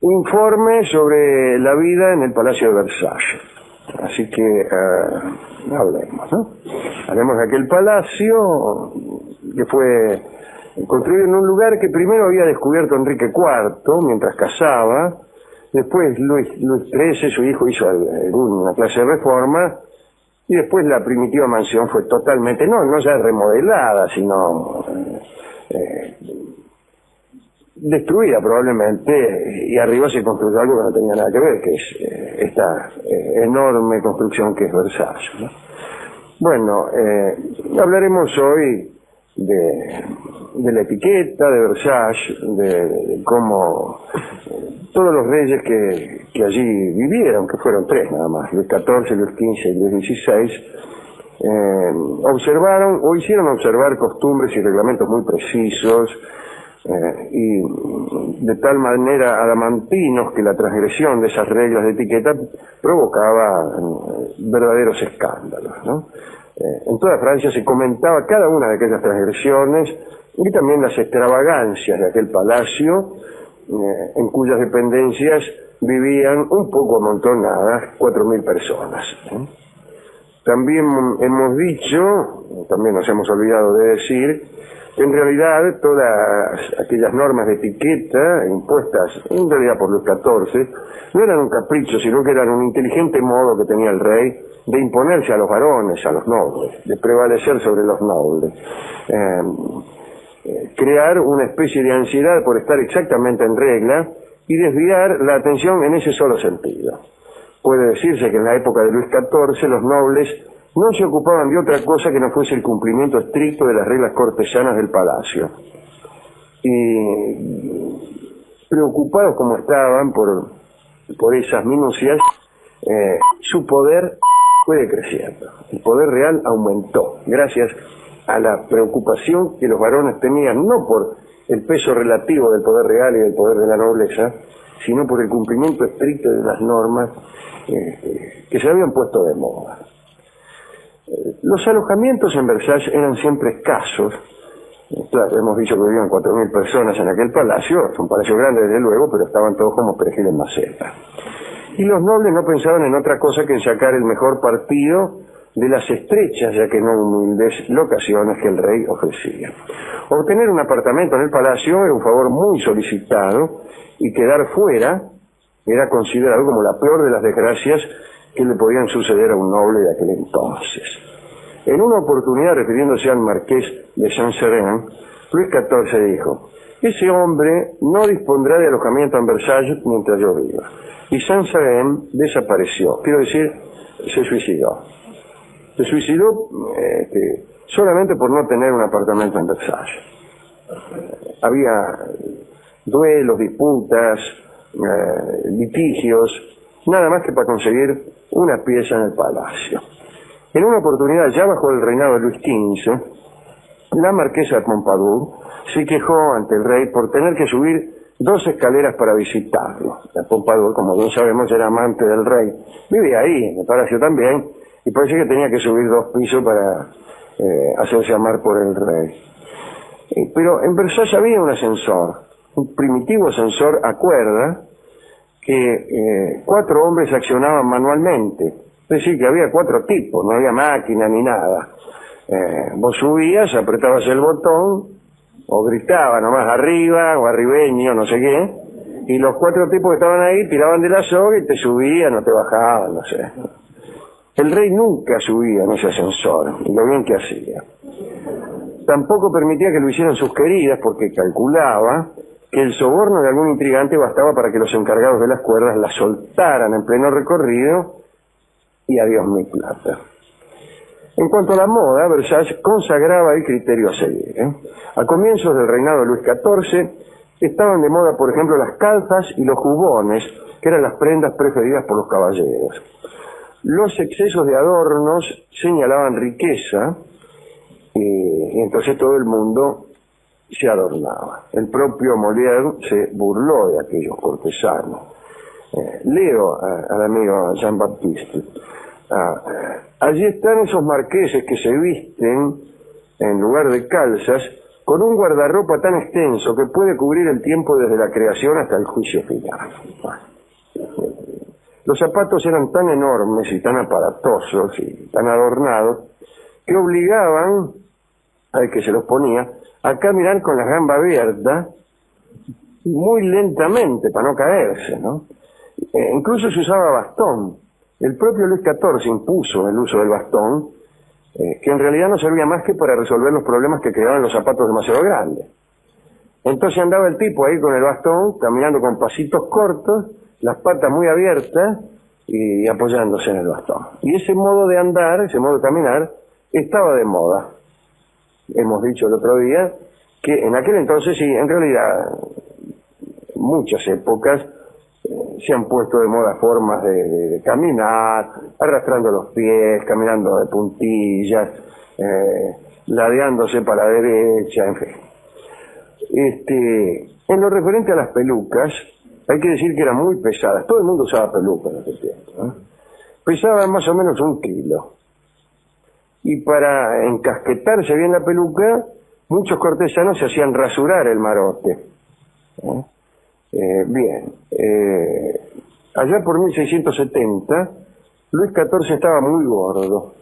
informe sobre la vida en el Palacio de Versalles. Así que eh, hablemos, ¿no? Hablemos de aquel palacio que fue construido en un lugar que primero había descubierto Enrique IV mientras casaba, después Luis, Luis XIII, su hijo, hizo alguna clase de reforma, y después la primitiva mansión fue totalmente, no, no ya remodelada, sino eh, destruida probablemente, y arriba se construyó algo que no tenía nada que ver, que es eh, esta eh, enorme construcción que es Versalles. Bueno, hablaremos hoy de, de, la etiqueta de Versalles, de, cómo todos los reyes que, que, allí vivieron, que fueron tres nada más, Luis XIV, Luis XV y Luis XVI, eh, observaron o hicieron observar costumbres y reglamentos muy precisos eh, y de tal manera adamantinos que la transgresión de esas reglas de etiqueta provocaba eh, verdaderos escándalos. ¿no? en toda Francia se comentaba cada una de aquellas transgresiones y también las extravagancias de aquel palacio en cuyas dependencias vivían un poco amontonadas cuatro mil personas. También hemos dicho, también nos hemos olvidado de decir, en realidad todas aquellas normas de etiqueta impuestas en realidad por los XIV no eran un capricho, sino que eran un inteligente modo que tenía el rey de imponerse a los varones, a los nobles, de prevalecer sobre los nobles. Em, eh, crear una especie de ansiedad por estar exactamente en regla y desviar la atención en ese solo sentido. Puede decirse que en la época de Luis XIV los nobles no se ocupaban de otra cosa que no fuese el cumplimiento estricto de las reglas cortesanas del palacio. Y preocupados como estaban por, por esas minucias, eh, su poder fue decreciendo. El poder real aumentó gracias a la preocupación que los varones tenían, no por el peso relativo del poder real y del poder de la nobleza, sino por el cumplimiento estricto de las normas eh, que se habían puesto de moda. Los alojamientos en Versalles eran siempre escasos. Hemos dicho que vivían 4.000 personas en aquel palacio, un palacio grande desde luego, pero estaban todos como perejil en maceta. Y los nobles no pensaban en otra cosa que en sacar el mejor partido de las estrechas, ya que no humildes, locaciones que el rey ofrecía. Obtener un apartamento en el palacio era un favor muy solicitado y quedar fuera era considerado como la peor de las desgracias que le podían suceder a un noble de aquel entonces. En una oportunidad, refiriéndose al marqués de Saint-Serin, Luis XIV dijo, ese hombre no dispondrá de alojamiento en Versalles mientras yo viva. Y Saint-Serin desapareció, quiero decir, se suicidó. Se suicidó este, solamente por no tener un apartamento en Versalles. Había duelos, disputas, eh, litigios, nada más que para conseguir una pieza en el palacio. En una oportunidad, ya bajo el reinado de Luis XV, la marquesa de Pompadour se quejó ante el rey por tener que subir dos escaleras para visitarlo. La Pompadour, como bien sabemos, era amante del rey. Vivía ahí, en el palacio también, y parece que tenía que subir dos pisos para eh, hacerse amar por el rey. Eh, pero en Versalles había un ascensor un primitivo ascensor a cuerda que eh, cuatro hombres accionaban manualmente. Es decir, que había cuatro tipos, no había máquina ni nada. Eh, vos subías, apretabas el botón, o gritaba nomás arriba, o arribeño, no sé qué, y los cuatro tipos que estaban ahí tiraban de la soga y te subían o te bajaban, no sé. El rey nunca subía en ese ascensor, y lo bien que hacía. Tampoco permitía que lo hicieran sus queridas, porque calculaba que el soborno de algún intrigante bastaba para que los encargados de las cuerdas la soltaran en pleno recorrido y adiós mi plata. En cuanto a la moda, Versailles consagraba el criterio a seguir. ¿eh? A comienzos del reinado de Luis XIV estaban de moda, por ejemplo, las calzas y los jubones, que eran las prendas preferidas por los caballeros. Los excesos de adornos señalaban riqueza y entonces todo el mundo se adornaba. El propio Molière se burló de aquellos cortesanos. Eh, leo al amigo Jean-Baptiste. Ah, allí están esos marqueses que se visten en lugar de calzas con un guardarropa tan extenso que puede cubrir el tiempo desde la creación hasta el juicio final. Los zapatos eran tan enormes y tan aparatosos y tan adornados que obligaban al que se los ponía a caminar con la gamba abierta muy lentamente para no caerse, ¿no? Eh, incluso se usaba bastón. El propio Luis XIV impuso el uso del bastón, eh, que en realidad no servía más que para resolver los problemas que creaban los zapatos demasiado grandes. Entonces andaba el tipo ahí con el bastón, caminando con pasitos cortos, las patas muy abiertas y apoyándose en el bastón. Y ese modo de andar, ese modo de caminar, estaba de moda. Hemos dicho el otro día que en aquel entonces, sí, en realidad, muchas épocas eh, se han puesto de moda formas de, caminar, arrastrando los pies, caminando de puntillas, eh, ladeándose para la derecha, en fin. Este, en lo referente a las pelucas, hay que decir que eran muy pesadas. Todo el mundo usaba pelucas en ese tiempo. Pesaban más o menos un kilo. Y para encasquetarse bien la peluca, muchos cortesanos se hacían rasurar el marote. Eh, bien, eh, allá por 1670, Luis XIV estaba muy gordo.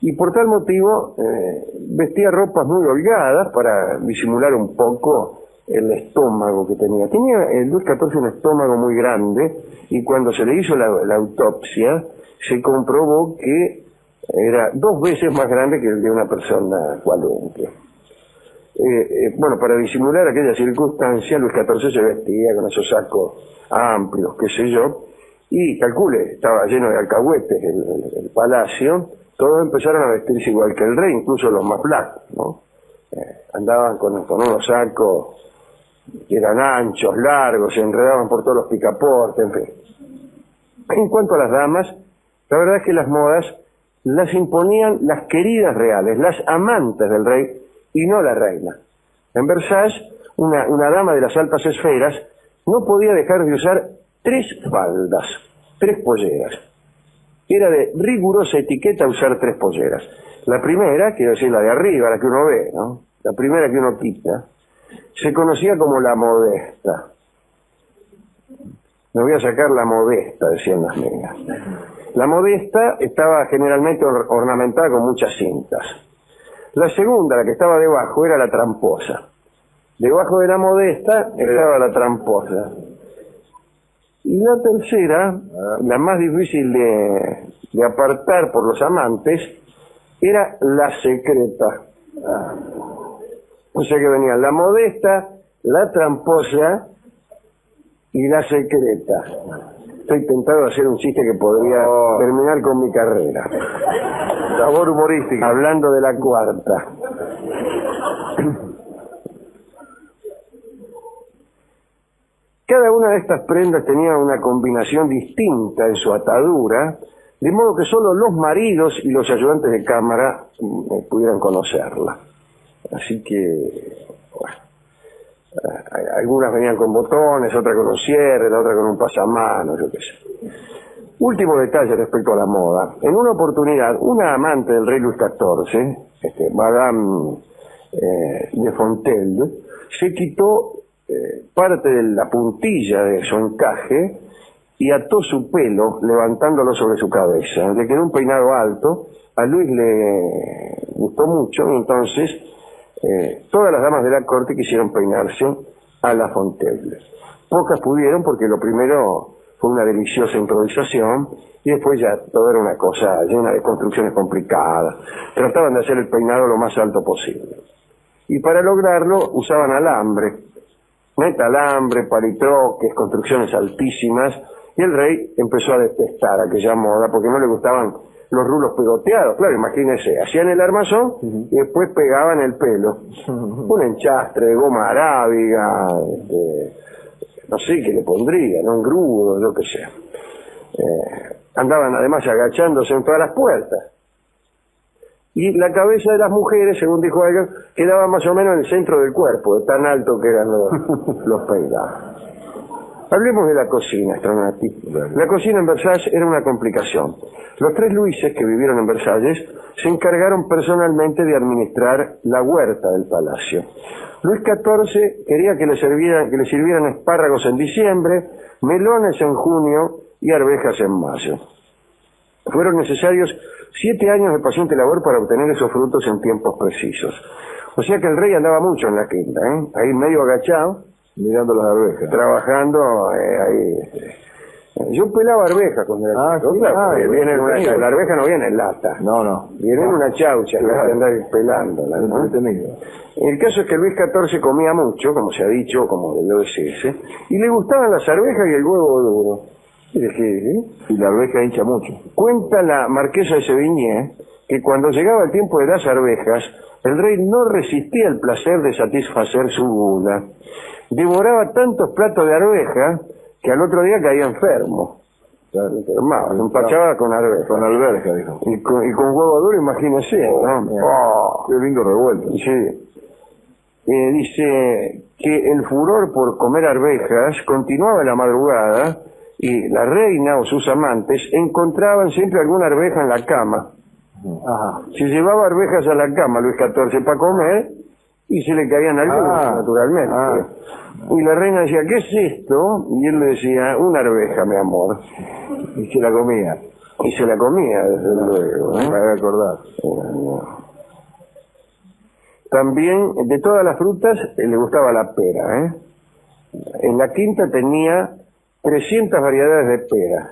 Y por tal motivo eh, vestía ropas muy holgadas para disimular un poco el estómago que tenía. Tenía Luis XIV un estómago muy grande y cuando se le hizo la, autopsia se comprobó que era dos veces más grande que el de una persona cualunque. Eh, eh, bueno, para disimular aquella circunstancia, Luis XIV se vestía con esos sacos amplios, qué sé yo, y calcule, estaba lleno de alcahuetes el, palacio, todos empezaron a vestirse igual que el rey, incluso los más blancos, ¿no? Eh, andaban con, con unos sacos que eran anchos, largos, se enredaban por todos los picaportes, en fin. En cuanto a las damas, la verdad es que las modas las imponían las queridas reales, las amantes del rey y no la reina. En Versailles, una, dama de las altas esferas no podía dejar de usar tres faldas, tres polleras. Era de rigurosa etiqueta usar tres polleras. La primera, quiero decir la de arriba, la que uno ve, ¿no? La primera que uno quita, se conocía como la modesta. Me voy a sacar la modesta, decían las negas. La modesta estaba generalmente ornamentada con muchas cintas. La segunda, la que estaba debajo, era la tramposa. Debajo de la modesta estaba la tramposa. Y la tercera, la más difícil de, apartar por los amantes, era la secreta. O sea que venían la modesta, la tramposa y la secreta. Estoy tentado de hacer un chiste que podría oh. terminar con mi carrera. Sabor humorístico. Hablando de la cuarta. Cada una de estas prendas tenía una combinación distinta en su atadura, de modo que solo los maridos y los ayudantes de cámara mm, pudieran conocerla. Así que, eh, algunas venían con botones, otras con un cierre, la otra con un pasamano, yo qué sé. Último detalle respecto a la moda. En una oportunidad, una amante del rey Luis XIV, este, Madame eh, de Fontaine, se quitó eh, parte de la puntilla de su encaje y ató su pelo levantándolo sobre su cabeza. Le quedó un peinado alto, a Luis le gustó mucho entonces eh, todas las damas de la corte quisieron peinarse a la Fontaine. Pocas pudieron porque lo primero fue una deliciosa improvisación y después ya todo era una cosa llena de construcciones complicadas. Trataban de hacer el peinado lo más alto posible. Y para lograrlo usaban alambre, meta alambre, palitroques, construcciones altísimas, y el rey empezó a detestar aquella moda porque no le gustaban los rulos pegoteados, claro, imagínense, hacían el armazón y después pegaban el pelo. Un enchastre de goma arábiga, este, no sé qué le pondría, ¿no? grudo, lo que sea. Eh, andaban además agachándose en todas las puertas. Y la cabeza de las mujeres, según dijo ella, quedaba más o menos en el centro del cuerpo, de tan alto que eran los, los peinados. Hablemos de la cocina. La cocina en Versalles era una complicación. Los tres Luises que vivieron en Versalles se encargaron personalmente de administrar la huerta del palacio. Luis XIV quería que le, sirvieran, que le sirvieran espárragos en diciembre, melones en junio y arvejas en mayo. Fueron necesarios siete años de paciente labor para obtener esos frutos en tiempos precisos. O sea que el rey andaba mucho en la quinta, ¿eh? ahí medio agachado, Mirando las arvejas. trabajando eh, ahí. este. Yo pelaba arvejas cuando era Ah, chico, sí, claro, ah, viene en una la arveja no viene en lata, No, no. viene en una chaucha, que andar pelándola. ¿no? El caso es que Luis XIV comía mucho, como se ha dicho, como debió decirse, y le gustaban las arvejas y el huevo duro. Y dije, ¿eh? Y la arveja hincha mucho. Cuenta la marquesa de Sevigné que cuando llegaba el tiempo de las arvejas, el rey no resistía el placer de satisfacer su gula. Devoraba tantos platos de arveja que al otro día caía enfermo. Se empachaba con arveja. Con alberja, dijo. Y con, y con huevo duro, imagínese. ¿no? mira. Oh. Qué lindo revuelto. Sí. Eh, dice que el furor por comer arvejas continuaba en la madrugada y la reina o sus amantes encontraban siempre alguna arveja en la cama. Ajá. Se llevaba arvejas a la cama Luis XIV para comer y se le caían algunas, Ah, naturalmente. ah. Y la reina decía, ¿qué es esto? Y él le decía, una arveja, mi amor. Y se la comía. Y se la comía, desde luego. ¿eh? Me voy a acordar. También, de todas las frutas, eh, le gustaba la pera. ¿eh? En la quinta tenía 300 variedades de pera,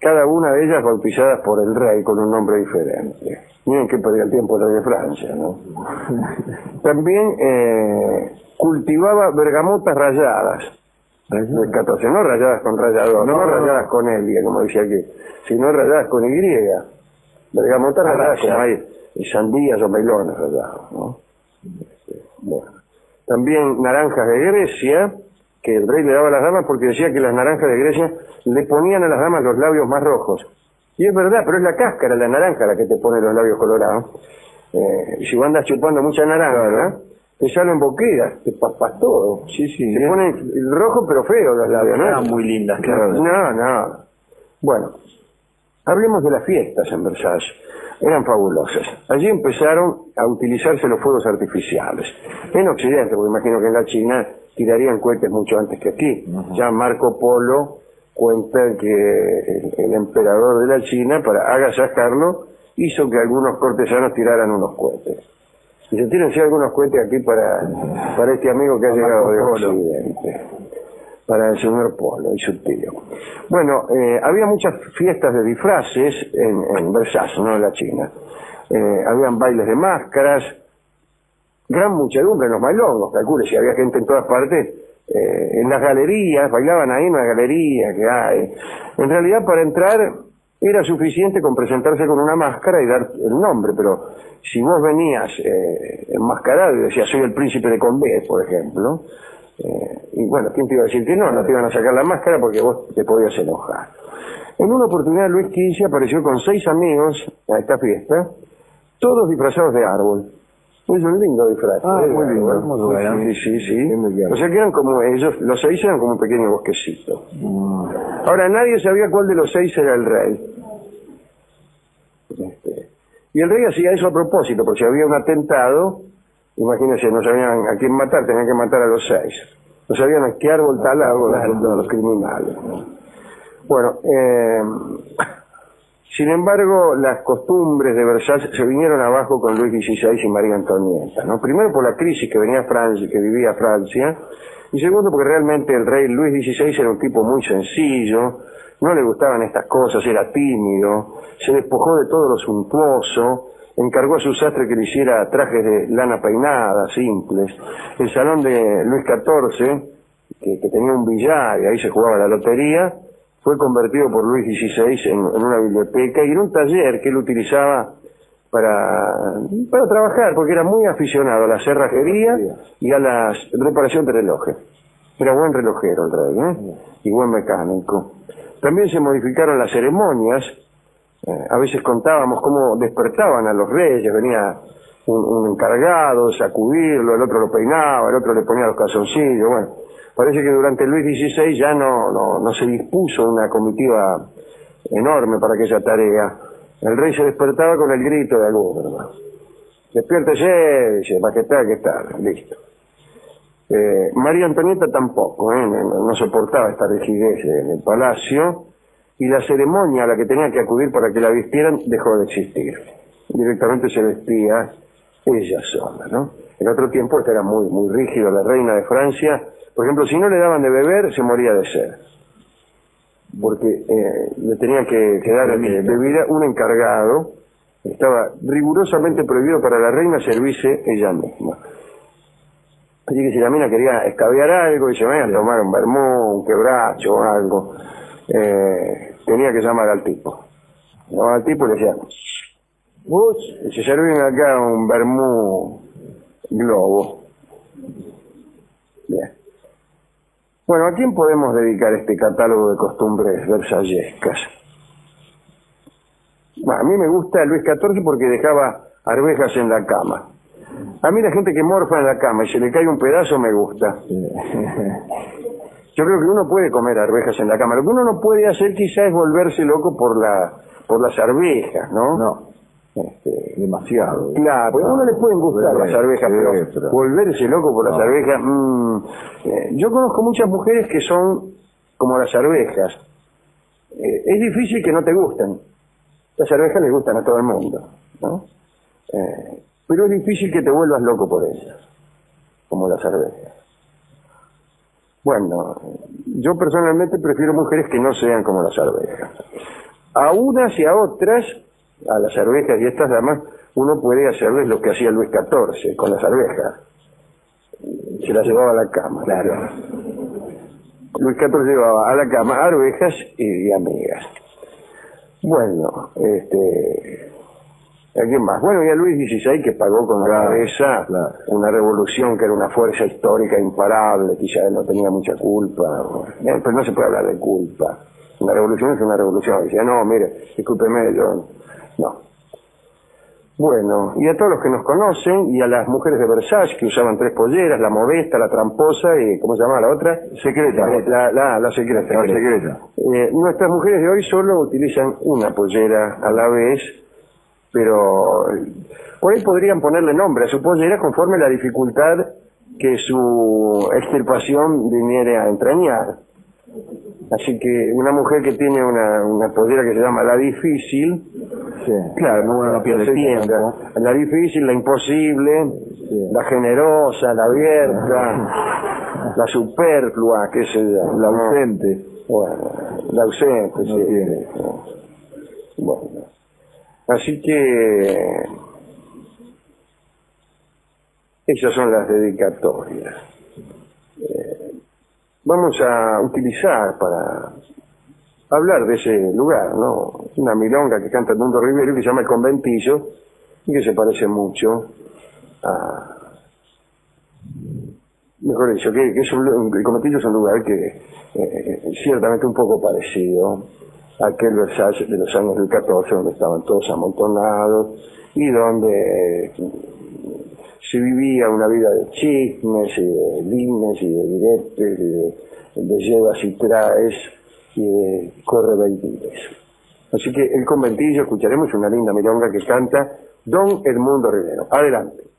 cada una de ellas bautizadas por el rey con un nombre diferente. Miren que perdía el tiempo el rey de Francia, ¿no? También eh, cultivaba bergamotas rayadas. Luis XIV, no rayadas con rallador, no, rayadas con Elia, como decía aquí, sino rayadas con Y. Bergamotas Ah, rayadas como hay sandías o melones rayados, ¿no? Este, bueno. También naranjas de Grecia, que el rey le daba a las damas porque decía que las naranjas de Grecia le ponían a las damas los labios más rojos. Y es verdad, pero es la cáscara, la naranja, la que te pone los labios colorados. Eh, si vos andas chupando mucha naranja, ¿verdad? te salen boqueras, te paspas todo. Sí, sí. Te ponen el rojo pero feo los labios, ¿no? Eran muy lindas, claro. No, no. Bueno, hablemos de las fiestas en Versalles. Eran fabulosas. Allí empezaron a utilizarse los fuegos artificiales. En Occidente, porque imagino que en la China tirarían cohetes mucho antes que aquí. Ya Marco Polo cuenta que el, el emperador de la China, para agasajarlo, hizo que algunos cortesanos tiraran unos cohetes. Y se tienen algunos cohetes aquí para, para este amigo que ha llegado de. Occidente para el señor Polo y su tío. Bueno, eh, había muchas fiestas de disfraces en, en no en la China. Eh, habían bailes de máscaras, gran muchedumbre en los bailongos, calcule, si había gente en todas partes, eh, en las galerías, bailaban ahí en una galería que hay. En realidad para entrar era suficiente con presentarse con una máscara y dar el nombre, pero si vos venías eh, enmascarado y decías soy el príncipe de Condé, por ejemplo, eh, y bueno, ¿quién te iba a decir que no? No te iban a sacar la máscara porque vos te podías enojar. En una oportunidad Luis XV apareció con seis amigos a esta fiesta, todos disfrazados de árbol. Es un lindo disfraz. Ah, muy lindo. Sí, sí, sí. O sea que eran como ellos, los seis eran como un pequeño bosquecito. Mm. Ahora nadie sabía cuál de los seis era el rey. Este, y el rey hacía eso a propósito, porque si había un atentado, imagínense, no sabían a quién matar, tenían que matar a los seis. No sabían a qué árbol tal árbol a los criminales. Bueno, eh, sin embargo, las costumbres de Versalles se vinieron abajo con Luis XVI y María Antonieta. ¿no? Primero por la crisis que venía Francia, que vivía Francia, y segundo porque realmente el rey Luis XVI era un tipo muy sencillo, no le gustaban estas cosas, era tímido, se despojó de todo lo suntuoso, encargó a su sastre que le hiciera trajes de lana peinada, simples. El salón de Luis XIV, que, que tenía un billar y ahí se jugaba la lotería, fue convertido por Luis XVI en, una biblioteca y en un taller que él utilizaba para, para trabajar, porque era muy aficionado a la cerrajería y a la reparación de relojes. Era buen relojero el rey, ¿eh? y buen mecánico. También se modificaron las ceremonias, eh, a veces contábamos cómo despertaban a los reyes, venía un, un encargado sacudirlo, el otro lo peinaba, el otro le ponía los calzoncillos, bueno, Parece que durante Luis XVI ya no, no, se dispuso una comitiva enorme para aquella tarea. El rey se despertaba con el grito de alguno. Despiértese, dice, para que está, listo. Eh, María Antonieta tampoco, ¿eh? no, no soportaba esta rigidez en el palacio y la ceremonia a la que tenía que acudir para que la vistieran dejó de existir. Directamente se vestía ella sola, ¿no? En otro tiempo esta era muy, muy rígido, la reina de Francia, por ejemplo, si no le daban de beber, se moría de sed. Porque eh, le tenía que, que dar eh, bebida un encargado, estaba rigurosamente prohibido para la reina servirse ella misma. Así que si la mina quería escabear algo y se vaya a tomar un vermú, un quebracho o algo, eh, tenía que llamar al tipo. Llamaba al tipo y le decía, vos, se servían acá un vermú globo. Bien. Bueno, ¿a quién podemos dedicar este catálogo de costumbres versallescas? Bueno, a mí me gusta Luis XIV porque dejaba arvejas en la cama. A mí la gente que morfa en la cama y se le cae un pedazo me gusta. Yo creo que uno puede comer arvejas en la cama. Lo que uno no puede hacer quizá es volverse loco por la por las arvejas, ¿no? No. Este, demasiado. Claro, a uno le pueden gustar las arvejas, pero volverse loco por las arvejas. mm, eh, yo conozco muchas mujeres que son como las arvejas. Eh, es difícil que no te gusten. Las arvejas les gustan a todo el mundo, ¿no? Eh, pero es difícil que te vuelvas loco por ellas, como las arvejas. Bueno, yo personalmente prefiero mujeres que no sean como las arvejas. A unas y a otras, a las arvejas y estas damas, uno puede hacerles lo que hacía Luis XIV con las arvejas. Se las llevaba a la cama. Claro. Luis XIV llevaba a la cama arvejas y, amigas. Bueno, este... ¿A quién más? Bueno, y a Luis XVI que pagó con la cabeza una revolución que era una fuerza histórica imparable, quizá él no tenía mucha culpa, eh, pero no se puede hablar de culpa. Una revolución es una revolución. Decía, no, mire, discúlpeme, yo no. Bueno, y a todos los que nos conocen, y a las mujeres de Versace que usaban tres polleras, la modesta, la tramposa y, ¿cómo se llama la otra? Secreta. La, la, la secreta. La secreta. Eh, nuestras mujeres de hoy solo utilizan una pollera a la vez, pero eh, por ahí podrían ponerle nombre a su pollera conforme la dificultad que su extirpación viniere a entrañar. Así que una mujer que tiene una, una pollera que se llama la difícil, Sí. claro, Uno no pierde tiempo. La difícil, la imposible, la generosa, la abierta, la superflua, qué sé yo. La ausente. Bueno, la ausente, No sí. tiene. Bueno. Así que esas son las dedicatorias. Eh, vamos a utilizar para hablar de ese lugar, ¿no? Una milonga que canta Mundo Rivero que se llama El Conventillo y que se parece mucho a... Mejor dicho, que, es un, el Conventillo es un lugar que eh, es ciertamente un poco parecido a aquel Versace de los años del 14 donde estaban todos amontonados y donde eh, se vivía una vida de chismes y de limes y de diretes y de, de llevas y traes y de correveidires. Así que el conventillo escucharemos una linda milonga que canta Don Edmundo Rivero. Adelante.